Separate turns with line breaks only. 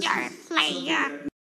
You're a player.